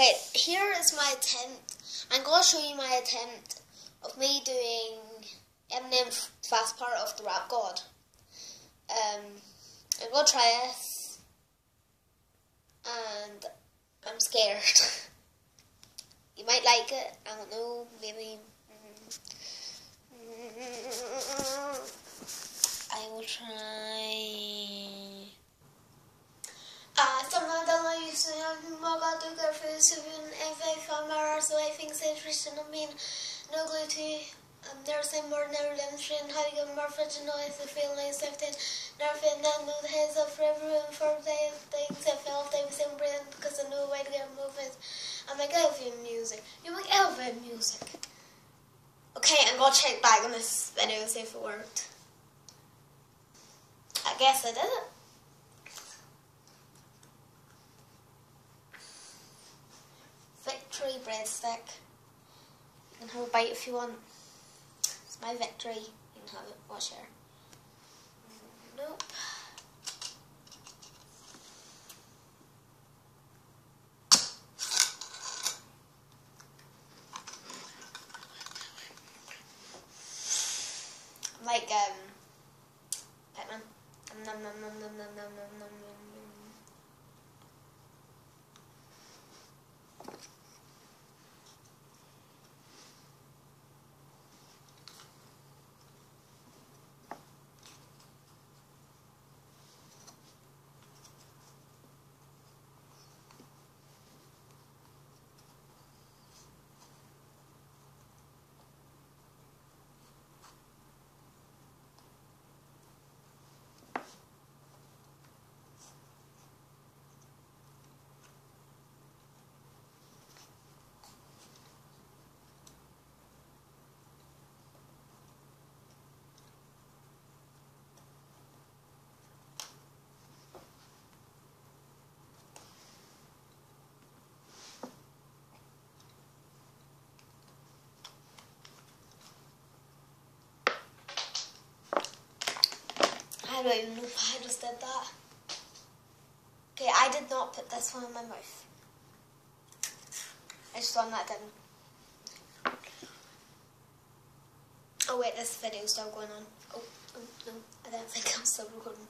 Okay, here is my attempt. I'm going to show you my attempt of me doing Eminem fast part of the Rap God. Um, I'm going to try this, and I'm scared. you might like it. I don't know. Maybe. photographer Subin F.A. Famaras Waving Saint Christian Amin Noglity um, Nursing Morner Lemshin Hadigam Marfaginal is the feeling accepted Nerfin and Mood Heads of Reverend for Days Things I felt they were in brilliant because I knew way to get movement. I make Elvin music. You make Elvin music. Okay, I'm gonna check back on this video and see if it worked. I guess I did it. Victory breadstick. You can have a bite if you want. It's my victory. You can have it. Watch here. Nope. Like um. Nom nom nom nom nom nom nom nom nom. I don't even know why I just did that. Okay, I did not put this one in my mouth. I just want that didn't. Oh wait, this video's still going on. Oh, oh no, I don't think I'm still recording.